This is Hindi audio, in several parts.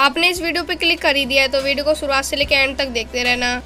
आपने इस वीडियो पे क्लिक कर ही दिया है तो वीडियो को शुरुआत से लेकर एंड तक देखते रहना।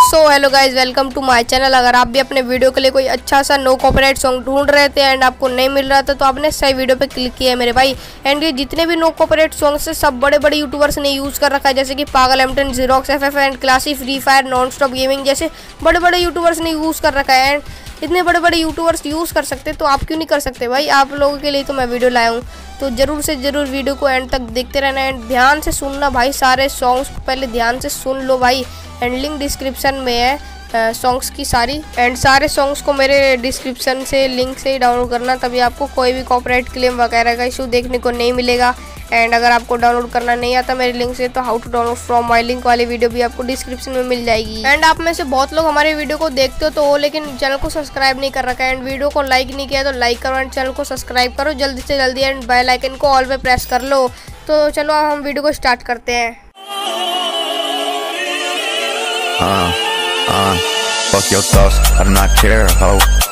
So hello guys welcome to my channel अगर आप भी अपने वीडियो के लिए कोई अच्छा सा नो कॉपीराइट सॉन्ग ढूंढ रहे थे एंड आपको नहीं मिल रहा था तो आपने सही वीडियो पे क्लिक किया है मेरे भाई। एंड ये जितने भी नो कॉपीराइट सॉन्ग्स से सब बड़े बड़े यूट्यूबर्स ने यूज़ कर रखा है, जैसे कि Pagal M ten Xerox F and Classy Free Fire Nonstop Gaming जैसे बड़े बड़े यूट्यूबर्स ने यूज़ कर रखा है। एंड इतने बड़े बड़े यूट्यूबर्स यूज़ कर सकते तो आप क्यों नहीं कर सकते भाई? आप लोगों के लिए तो मैं वीडियो लाया हूँ। तो ज़रूर से ज़रूर वीडियो को एंड तक देखते रहना एंड ध्यान से सुनना भाई, सारे सॉन्ग्स को पहले ध्यान से सुन लो भाई। एंड लिंक डिस्क्रिप्शन में है सॉन्ग्स की सारी। एंड सारे सॉन्ग्स को मेरे डिस्क्रिप्शन से लिंक से ही डाउनलोड करना, तभी आपको कोई भी कॉपरेट क्लेम वगैरह का इशू देखने को नहीं मिलेगा। एंड अगर आपको डाउनलोड करना नहीं आता मेरे लिंक से तो how to download from my link वाली वीडियो भी आपको डिस्क्रिप्शन में मिल जाएगी। एंड आप में से बहुत लोग हमारे वीडियो को देखते हो तो हो लेकिन चैनल को सब्सक्राइब नहीं कर रखा है। एंड वीडियो को लाइक नहीं किया तो लाइक करो एंड चैनल को सब्सक्राइब करो। जल्दी से जल्दी एंड बेल आइकन को ऑल पे प्रेस कर लो। तो चलो अब हम वीडियो को स्टार्ट करते हैं। Uh, uh, fuck your thoughts, I do not care, ho.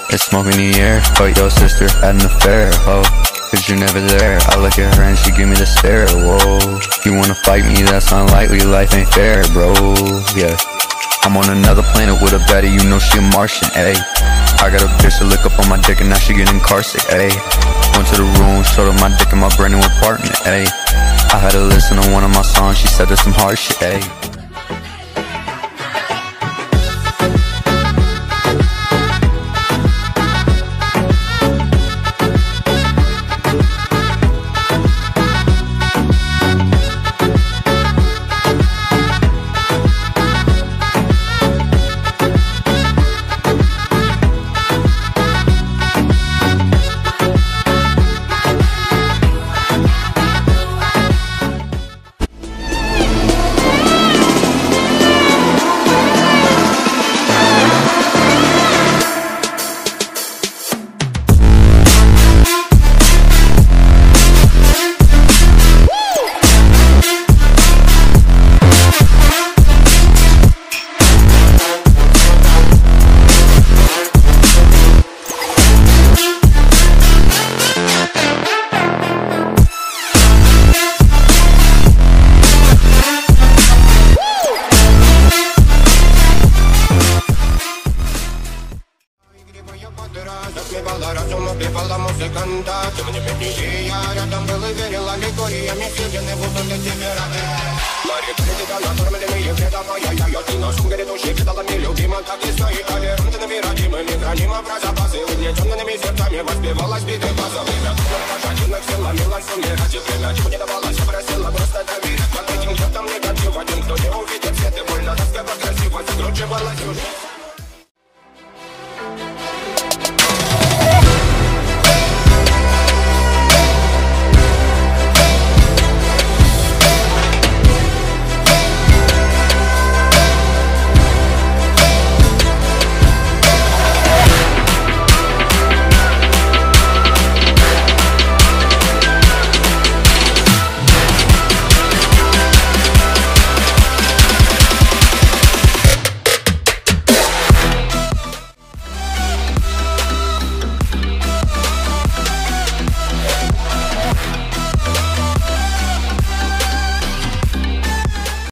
It's smoke in the air, fuck your sister had an affair, ho. Cause you're never there, I look at her and she give me the stare, whoa. You wanna fight me, that's unlikely, life ain't fair, bro, yeah. I'm on another planet with a better, you know she a Martian, ayy. I got a bitch to look up on my dick and now she get incarcerated, ayy. Went to the room, showed her my dick and my brand new apartment, ayy. I had to listen to one of my songs, she said there's some hard shit, ayy. Затмевала разум, убивала музыканта. Темными дней я рядом был и верил Аллегориями сидены будут эти верады Мореплетика для вредом А я я ты на шум грядущий Кидалами любима, так и знай Толерантными родимыми хранима про запасы Угнетенными сердцами воспевалась биты база. Время кубок пошатинок сила милась умирать И время чего не давалось, я просила просто доверять. Под этим я там не горчу Один, кто не увидит, все ты больно Раскопа красиво закручивалась уже.